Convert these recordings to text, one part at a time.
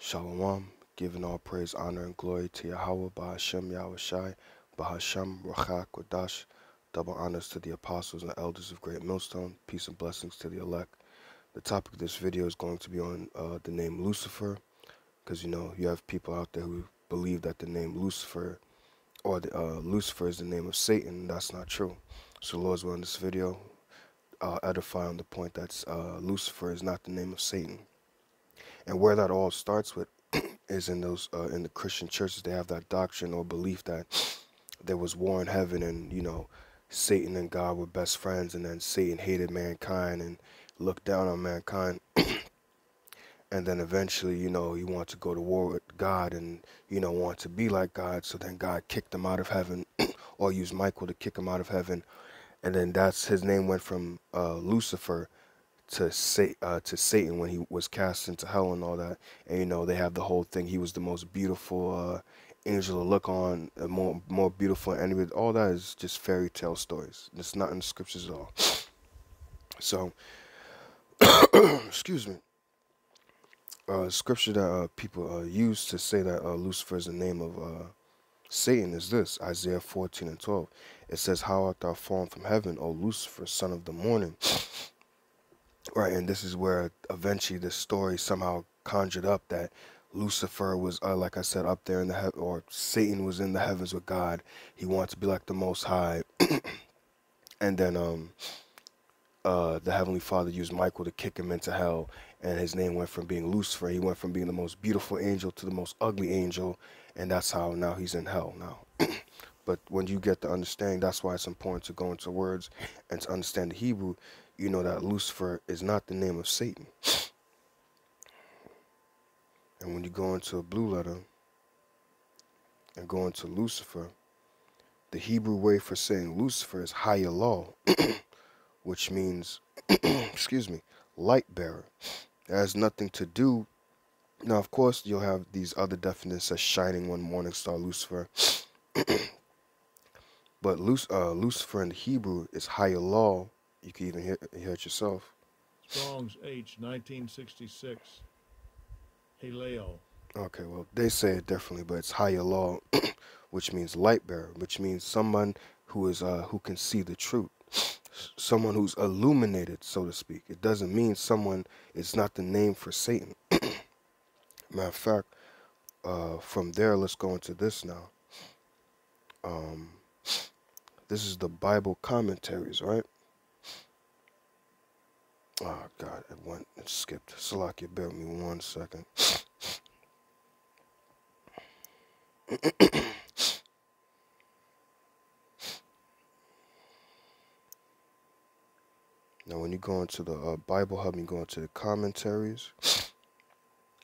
Shalom, giving all praise, honor, and glory to Yahweh, Bahashem, Yahushai, Bahashem, Rachak. Double honors to the apostles and elders of Great Millstone. Peace and blessings to the elect. The topic of this video is going to be on uh, the name Lucifer, because you know you have people out there who believe that the name Lucifer, or the, uh, Lucifer is the name of Satan. That's not true. So, Lord's will in this video, uh, edify on the point that uh, Lucifer is not the name of Satan. And where that all starts with is in those uh, in the Christian churches. They have that doctrine or belief that there was war in heaven, and you know, Satan and God were best friends, and then Satan hated mankind and looked down on mankind. and then eventually, you know, he wanted to go to war with God, and you know, want to be like God. So then God kicked him out of heaven, or used Michael to kick him out of heaven, and then that's his name went from uh, Lucifer to say uh, to Satan when he was cast into hell and all that. And you know they have the whole thing. He was the most beautiful uh, angel to look on, more more beautiful anybody. All that is just fairy tale stories. It's not in the scriptures at all. So, excuse me. Uh, scripture that uh, people uh, use to say that uh, Lucifer is the name of uh, Satan is this Isaiah 14 and 12. It says, How art thou fallen from heaven, O Lucifer, son of the morning? Right, and this is where eventually the story somehow conjured up that Lucifer was, uh, like I said, up there in the heaven, or Satan was in the heavens with God. He wanted to be like the Most High, and then um, uh, the Heavenly Father used Michael to kick him into hell, and his name went from being Lucifer. He went from being the most beautiful angel to the most ugly angel, and that's how now he's in hell now. but when you get the understanding, that's why it's important to go into words and to understand the Hebrew you know that Lucifer is not the name of Satan. And when you go into a blue letter and go into Lucifer, the Hebrew way for saying Lucifer is Hayalal, which means, excuse me, light bearer. It has nothing to do. Now, of course, you'll have these other definitions as shining one morning star Lucifer. but uh, Lucifer in the Hebrew is Hayalal, you can even hear, hear it yourself. Strong's H, 1966. Haleo. Okay, well, they say it differently, but it's Hayalal, which means light bearer, which means someone who is uh, who can see the truth, someone who's illuminated, so to speak. It doesn't mean someone. It's not the name for Satan. Matter of fact, uh, from there, let's go into this now. Um, this is the Bible commentaries, right? Oh God, it went it skipped. Bear with me one second. now when you go into the uh, Bible Hub, you go into the commentaries,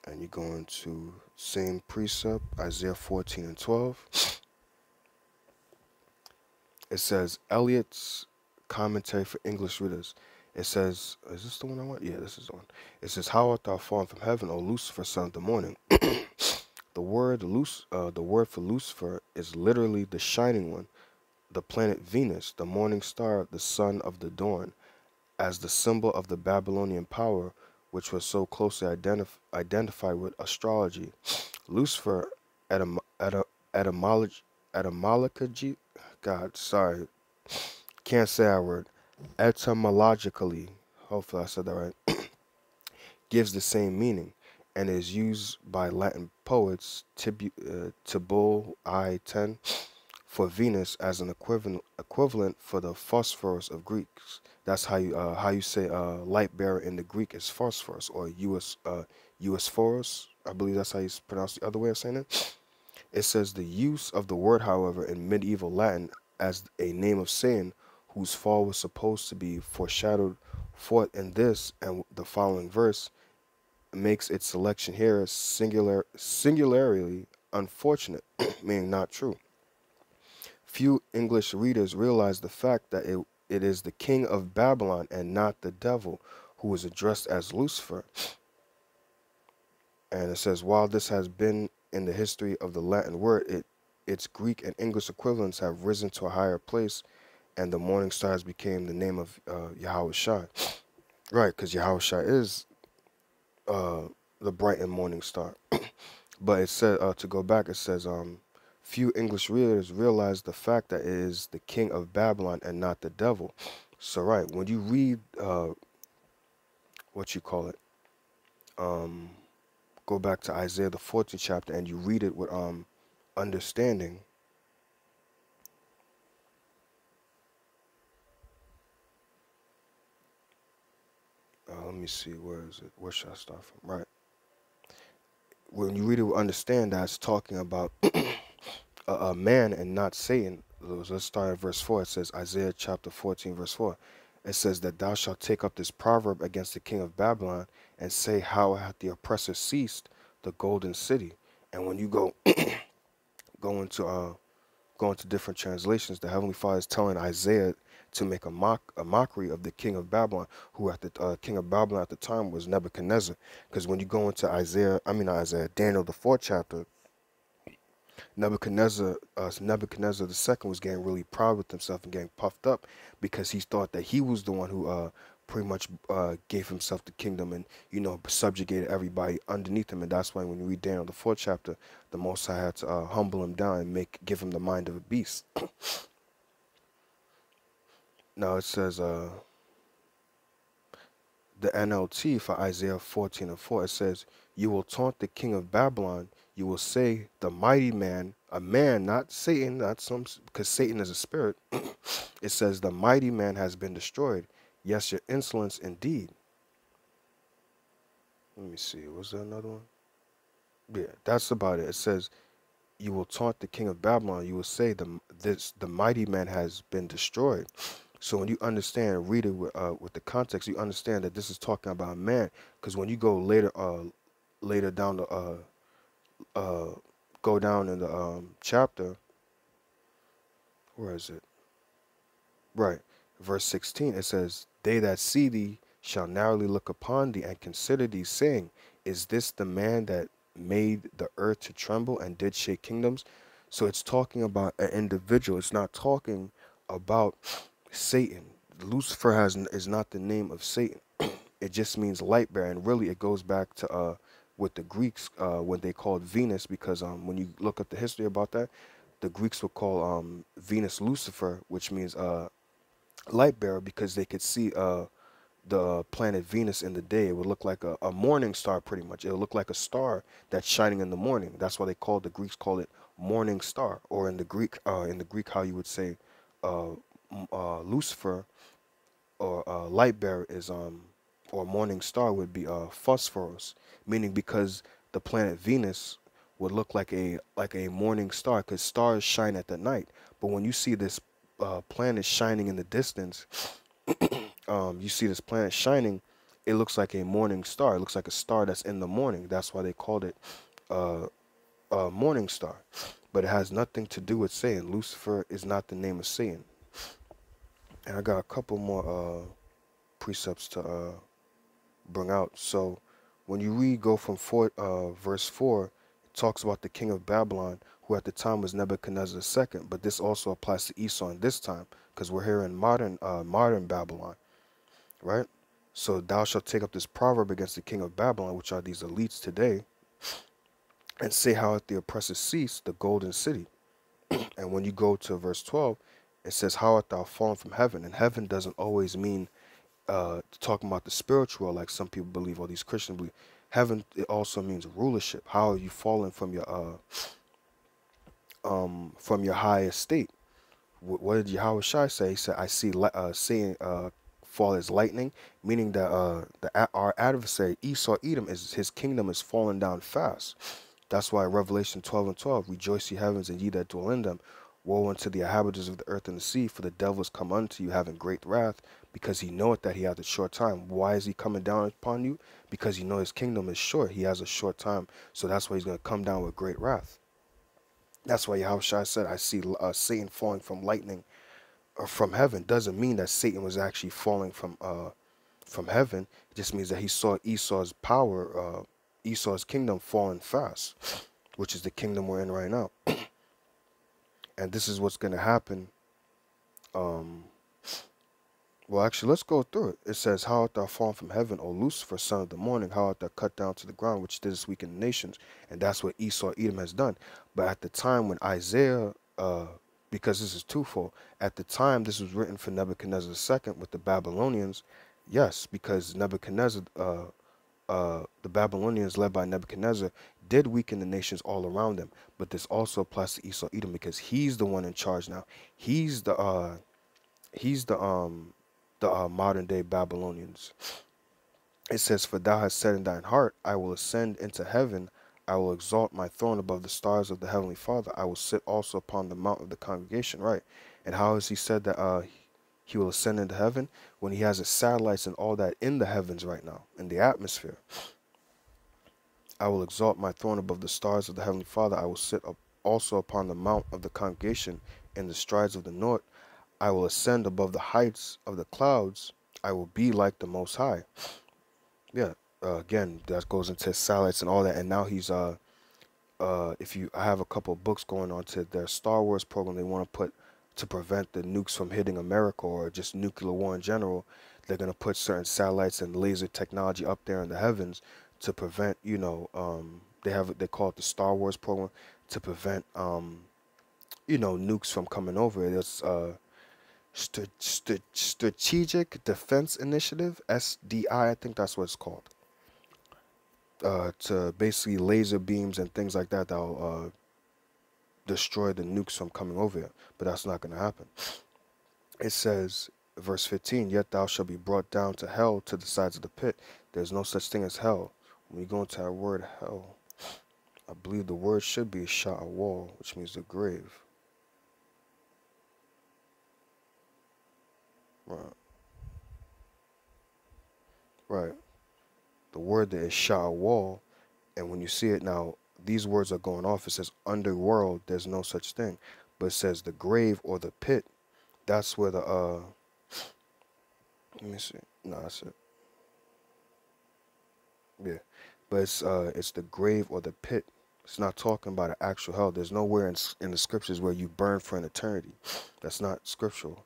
and you go into same precept, Isaiah 14 and 12. It says Ellicott's commentary for English readers. It says, is this the one I want? Yeah, this is the one. It says, How art thou fallen from heaven, O Lucifer, son of the morning? the word Luc- uh, the word for Lucifer is literally the shining one, the planet Venus, the morning star, the son of the dawn, as the symbol of the Babylonian power, which was so closely identif- identified with astrology. Lucifer, etym- etym- etymology, etymology, God, sorry, can't say that word etymologically, hopefully I said that right, gives the same meaning and is used by Latin poets Tibu, uh, Tibul I 10 for Venus as an equivalent equivalent for the phosphorus of Greeks. That's how you uh, how you say uh, light bearer in the Greek is phosphorus or US uh, Eosphorus. I believe that's how you pronounce the other way of saying it. It says the use of the word, however, in medieval Latin as a name of Satan whose fall was supposed to be foreshadowed forth in this and the following verse makes its selection here singular singularly unfortunate, meaning not true. Few English readers realize the fact that it, it is the king of Babylon and not the devil who is addressed as Lucifer. And it says, while this has been in the history of the Latin word, it its Greek and English equivalents have risen to a higher place and the morning stars became the name of uh, Yahweh. Right, because Yahweh is uh, the bright and morning star. But it said uh, to go back. It says um, few English readers realize the fact that it is the king of Babylon and not the devil. So right when you read uh, what you call it, um, go back to Isaiah the 14th chapter and you read it with um understanding. Uh, let me see, where is it? Where should I start from? Right. When you read it, understand that it's talking about a, a man and not Satan. Let's start at verse 4. It says, Isaiah chapter 14, verse 4. It says that thou shalt take up this proverb against the king of Babylon and say, How hath the oppressor ceased the golden city? And when you go go into uh go into different translations, the Heavenly Father is telling Isaiah to make a mock a mockery of the king of Babylon, who at the uh, king of Babylon at the time was Nebuchadnezzar. Because when you go into Isaiah, I mean Isaiah, Daniel the fourth chapter, Nebuchadnezzar, uh, Nebuchadnezzar II was getting really proud with himself and getting puffed up because he thought that he was the one who uh, pretty much uh, gave himself the kingdom and you know subjugated everybody underneath him. And that's why when you read Daniel the fourth chapter, the Most High had to uh, humble him down and make give him the mind of a beast. now it says uh, the NLT for Isaiah 14 and 4. It says, "You will taunt the king of Babylon." you will say the mighty man, a man, not Satan, not some, because Satan is a spirit. it says the mighty man has been destroyed. Yes, your insolence indeed. Let me see. Was there another one? Yeah, that's about it. It says, "You will taunt the king of Babylon. You will say the this the mighty man has been destroyed." So when you understand, read it with, uh, with the context, you understand that this is talking about man. Because when you go later, uh, later down the uh, uh, go down in the um, chapter, where is it? Right, verse 16, it says, They that see thee shall narrowly look upon thee and consider thee, saying, Is this the man that made the earth to tremble and did shake kingdoms? So it's talking about an individual. It's not talking about Satan. Lucifer has is not the name of Satan. it just means light bearer, and really it goes back to uh, with the Greeks uh, when they called Venus, because um, when you look at the history about that, the Greeks would call um, Venus Lucifer, which means uh, light bearer, because they could see uh, the planet Venus in the day. It would look like a, a, morning star, pretty much. It would look like a star that's shining in the morning. That's why they called the Greeks call it morning star, or in the Greek, uh, in the Greek, how you would say uh, uh, Lucifer or uh, light bearer is um or morning star would be uh phosphorus meaning because the planet Venus would look like a like a morning star because stars shine at the night. But when you see this uh, planet shining in the distance, um, you see this planet shining, it looks like a morning star. It looks like a star that's in the morning. That's why they called it uh, a morning star. But it has nothing to do with Satan. Lucifer is not the name of Satan. And I got a couple more uh, precepts to uh, bring out. So when you read, go from four, uh, verse 4, it talks about the king of Babylon, who at the time was Nebuchadnezzar II. But this also applies to Esau in this time, because we're here in modern, uh, modern Babylon, right? So thou shalt take up this proverb against the king of Babylon, which are these elites today, and say how at the oppressor cease the golden city. and when you go to verse 12, it says, How art thou fallen from heaven? And heaven doesn't always mean uh, talking about the spiritual, like some people believe, or these Christians believe. Heaven it also means rulership. How are you fallen from your uh, um, from your high estate? What, what did Yahweh Shai say? He said, "I see uh, seeing uh, fall as lightning," meaning that uh, the our adversary Esau Edom is his kingdom is falling down fast. That's why Revelation 12 and 12, rejoice ye heavens and ye that dwell in them. Woe unto the inhabitants of the earth and the sea, for the devil is come unto you having great wrath, because he knoweth that he hath a short time. Why is he coming down upon you? Because he know his kingdom is short. He has a short time. So that's why he's going to come down with great wrath. That's why Yahushua said, I see uh, Satan falling from lightning or uh, from heaven. Doesn't mean that Satan was actually falling from uh, from heaven. It just means that he saw Esau's power, uh, Esau's kingdom falling fast, which is the kingdom we're in right now. and this is what's going to happen um, Well, actually, let's go through it. It says, How art thou fallen from heaven, O Lucifer, son of the morning? How art thou cut down to the ground, which did didst weaken the nations? And that's what Esau, Edom has done. But at the time when Isaiah, uh, because this is twofold, at the time this was written for Nebuchadnezzar II with the Babylonians, yes, because Nebuchadnezzar, uh, uh, the Babylonians led by Nebuchadnezzar, did weaken the nations all around them. But this also applies to Esau, Edom, because he's the one in charge now. He's the, uh, he's the, um, the uh, modern day Babylonians. It says, For thou hast said in thine heart, I will ascend into heaven, I will exalt my throne above the stars of the heavenly Father, I will sit also upon the mount of the congregation. Right. And how has he said that uh, he will ascend into heaven? When he has his satellites and all that in the heavens right now, in the atmosphere. I will exalt my throne above the stars of the heavenly Father, I will sit up also upon the mount of the congregation in the strides of the north. I will ascend above the heights of the clouds. I will be like the Most High. Yeah, uh, again, that goes into satellites and all that. And now he's, uh, uh, if you, I have a couple books going on to their Star Wars program they want to put to prevent the nukes from hitting America or just nuclear war in general. They're going to put certain satellites and laser technology up there in the heavens to prevent, you know, um, they have, they call it the Star Wars program to prevent, um, you know, nukes from coming over. It's, uh, St- St- Strategic Defense Initiative, SDI, I think that's what it's called. Uh, to basically laser beams and things like that that'll uh, destroy the nukes from coming over here. But that's not going to happen. It says, verse 15, Yet thou shalt be brought down to hell to the sides of the pit. There's no such thing as hell. When you go into that word hell, I believe the word should be Sheol, which means the grave. Right. Right. The word that is Sheol, and when you see it now, these words are going off. It says underworld, there's no such thing. But it says the grave or the pit. That's where the uh let me see. No, that's it. Yeah. But it's uh it's the grave or the pit. It's not talking about an actual hell. There's nowhere in, in the scriptures where you burn for an eternity. That's not scriptural.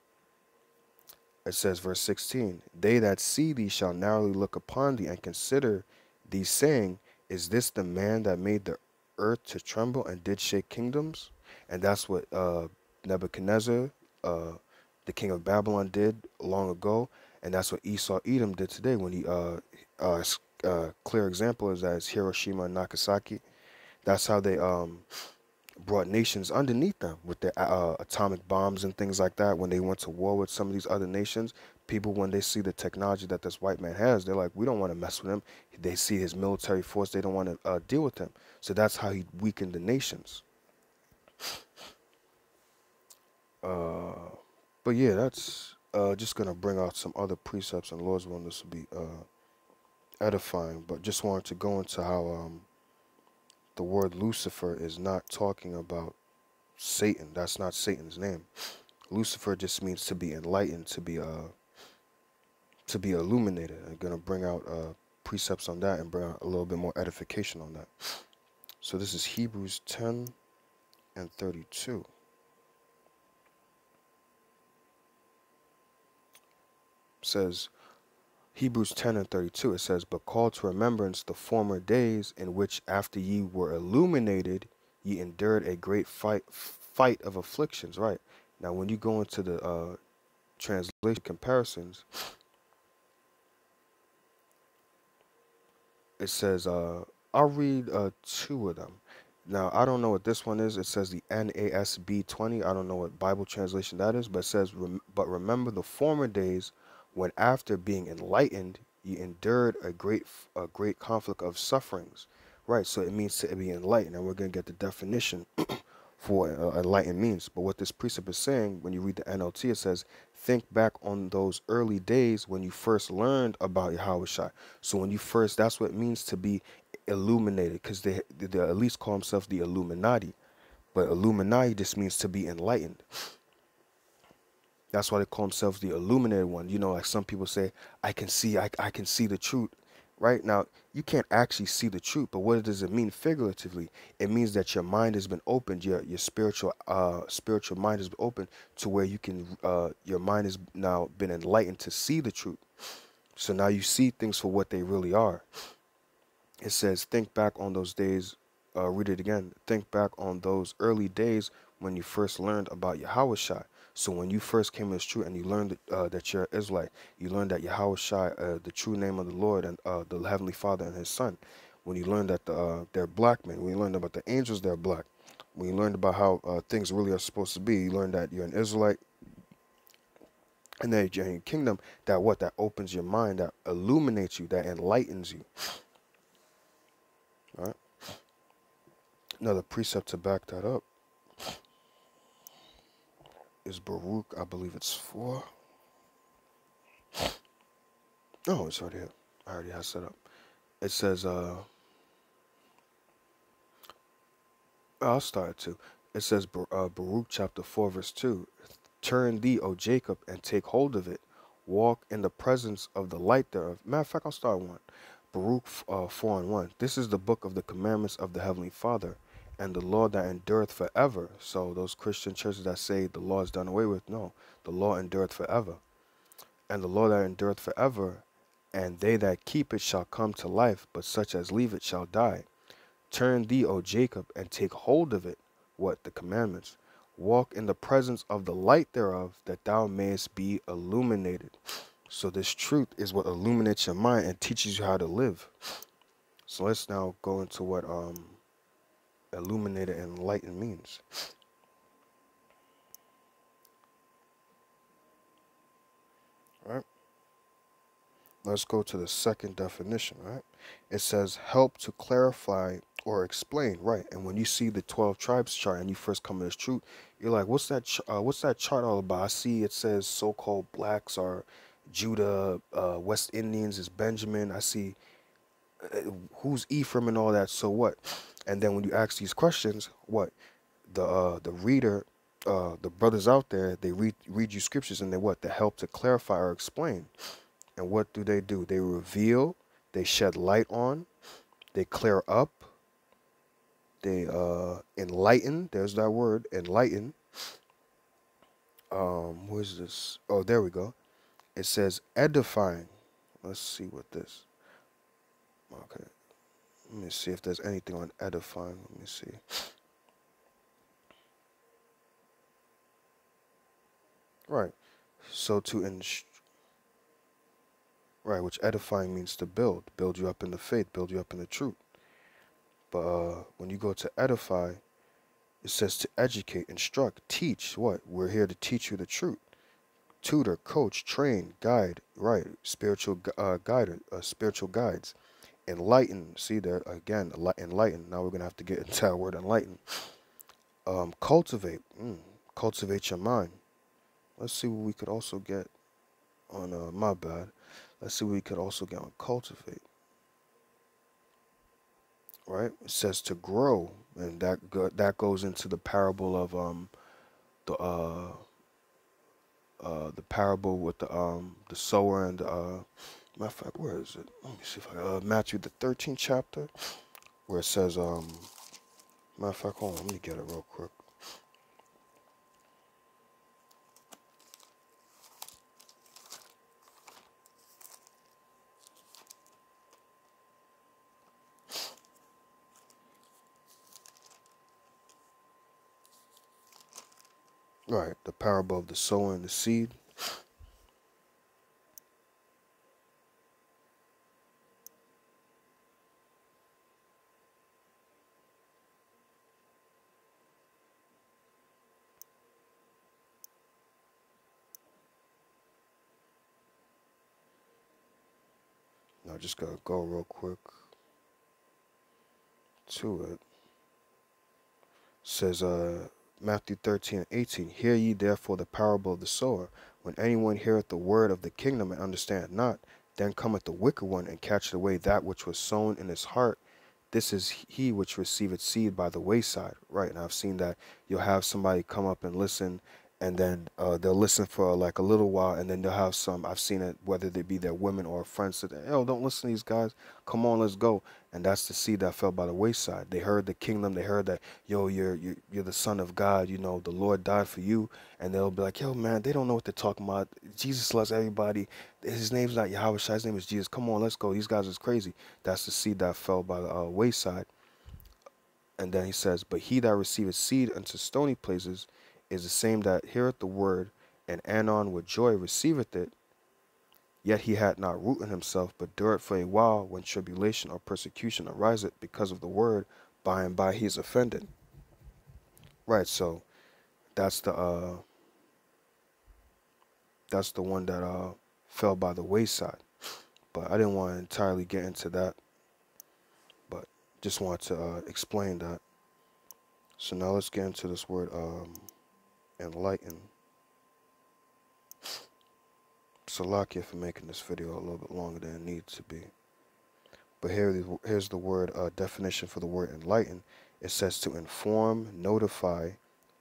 It says, verse 16, They that see thee shall narrowly look upon thee and consider thee, saying, Is this the man that made the earth to tremble and did shake kingdoms? And that's what uh, Nebuchadnezzar, uh, the king of Babylon, did long ago. And that's what Esau Edom did today when he, uh, uh, clear example is that it's Hiroshima and Nagasaki. That's how they um, brought nations underneath them with their uh, atomic bombs and things like that. When they went to war with some of these other nations, people, when they see the technology that this white man has, they're like, we don't want to mess with him. They see his military force, they don't want to uh, deal with him. So that's how he weakened the nations. Uh, but yeah, that's uh, just going to bring out some other precepts and laws willing this will be uh, edifying. But just wanted to go into how um, the word Lucifer is not talking about Satan. That's not Satan's name. Lucifer just means to be enlightened, to be uh to be illuminated. I'm gonna bring out uh precepts on that and bring out a little bit more edification on that. So this is Hebrews 10 and 32. It says Hebrews 10 and 32, it says, But call to remembrance the former days in which after ye were illuminated, ye endured a great fight fight of afflictions. Right. Now when you go into the uh, translation comparisons, it says, uh, I'll read uh, two of them. Now, I don't know what this one is. It says the NASB 20. I don't know what Bible translation that is, but it says, But remember the former days when after being enlightened you endured a great a great conflict of sufferings right? So it means to be enlightened and we're going to get the definition for uh, enlightened means. But what this precept is saying when you read the nlt it says think back on those early days when you first learned about Yahweh so when you first that's what it means to be illuminated because they, they at least call themselves the illuminati. But illuminati just means to be enlightened that's why they call themselves the illuminated one. You know, like some people say, I can see, I, I can see the truth. right? Now you can't actually see the truth but what does it mean figuratively? It means that your mind has been opened your your spiritual uh spiritual mind has been opened to where you can uh your mind has now been enlightened to see the truth. So now you see things for what they really are. It says think back on those days uh read it again. Think back on those early days when you first learned about Yahweh Shai so when you first came this truth and you learned uh, that you're Israelite, you learned that Yahweh Shai, uh, the true name of the Lord and uh, the Heavenly Father and His Son. When you learned that the, uh, they're black men, when you learned about the angels, they're black. When you learned about how uh, things really are supposed to be, you learned that you're an Israelite. And then you're in your kingdom, that what? That opens your mind, that illuminates you, that enlightens you. All right? Another precept to back that up is Baruch. I believe it's four. Oh, it's right here. I already have set up. It says, uh, I'll start it too. It says, uh, Baruch chapter 4, verse 2 Turn thee, O Jacob, and take hold of it. Walk in the presence of the light thereof. Matter of fact, I'll start one. Baruch uh, 4 and 1. This is the book of the commandments of the Heavenly Father and the law that endureth forever. So those Christian churches that say the law is done away with, no, the law endureth forever. And the law that endureth forever, and they that keep it shall come to life, but such as leave it shall die. Turn thee, O Jacob, and take hold of it. What? The commandments. Walk in the presence of the light thereof, that thou mayest be illuminated. So this truth is what illuminates your mind and teaches you how to live. So let's now go into what um illuminated and enlightened means. Right. Let's go to the second definition, right? It says help to clarify or explain, right? And when you see the 12 tribes chart and you first come to this truth, you're like, what's that uh, what's that chart all about? I see it says so-called blacks are Judah, uh, West Indians is Benjamin. I see who's Ephraim and all that. So what? And then when you ask these questions, what the uh, the reader, uh, the brothers out there, they read read you scriptures and they what to help to clarify or explain. And what do they do? They reveal, they shed light on, they clear up, they uh, enlighten. There's that word, enlighten. Um, where's this? Oh, there we go. It says edifying. Let's see what this. Okay. Let me see if there's anything on edifying. Let me see. Right. So to instruct. right, which edifying means to build, build you up in the faith, build you up in the truth. But uh, when you go to edify, it says to educate, instruct, teach. What? We're here to teach you the truth. Tutor, coach, train, guide. Right, spiritual uh, guide, uh, spiritual guides enlighten. See there again, enlighten. Now we're gonna have to get into that word enlighten. Um, cultivate, mm, cultivate your mind. Let's see what we could also get on. Uh, my bad. Let's see what we could also get on cultivate. Right? It says to grow, and that go, that goes into the parable of um the uh uh the parable with the um the sower and the uh Matter of fact, where is it? Let me see if I uh, Matthew the 13th chapter, where it says, um, matter of fact, hold on, let me get it real quick. Right, the parable of the sower and the seed. I just gotta go real quick to it. it says uh Matthew 13 and 18, Hear ye therefore the parable of the sower. When anyone heareth the word of the kingdom and understand not, then cometh the wicked one and catcheth away that which was sown in his heart. This is he which receiveth seed by the wayside. Right, and I've seen that you'll have somebody come up and listen and then uh, they'll listen for like a little while, and then they'll have some. I've seen it, whether they be their women or friends, that yo, don't listen to these guys. Come on, let's go. And that's the seed that fell by the wayside. They heard the kingdom. They heard that yo, you're you're, you're the son of God. You know, the Lord died for you, and they'll be like, yo, man, they don't know what they're talking about. Jesus loves everybody. His name's not Yahweh. His name is Jesus. Come on, let's go. These guys is crazy. That's the seed that fell by the uh, wayside. And then he says, but he that receiveth seed unto stony places is the same that heareth the word, and anon with joy receiveth it, yet he had not root in himself, but dureth for a while when tribulation or persecution ariseth because of the word, by and by he is offended. Right, so that's the uh that's the one that uh fell by the wayside. But I didn't want to entirely get into that. But just want to uh, explain that. So now let's get into this word um enlighten. Salakia for making this video a little bit longer than it needs to be. But here, here's the word uh, definition for the word enlighten. It says to inform, notify,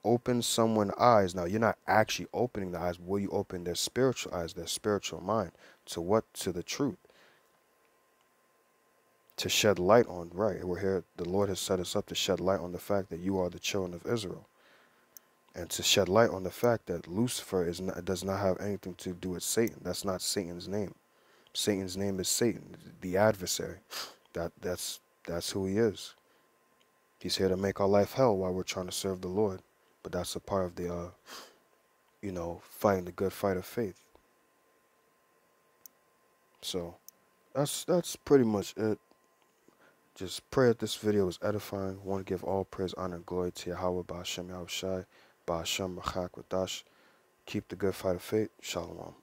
open someone's eyes. Now, you're not actually opening the eyes. Will you open their spiritual eyes, their spiritual mind? To what? To the truth. To shed light on, right. We're here. The Lord has set us up to shed light on the fact that you are the children of Israel and to shed light on the fact that Lucifer is not, does not have anything to do with Satan. That's not Satan's name. Satan's name is Satan, the adversary. That that's that's who he is. He's here to make our life hell while we're trying to serve the Lord. But that's a part of the uh you know, fighting the good fight of faith. So that's that's pretty much it. Just pray that this video was edifying. Want to give all praise, honor, and glory to Yahweh Ba'ashem Yahweh Shai. Ba'ashem Wadash. Keep the good fight of faith. Shalom.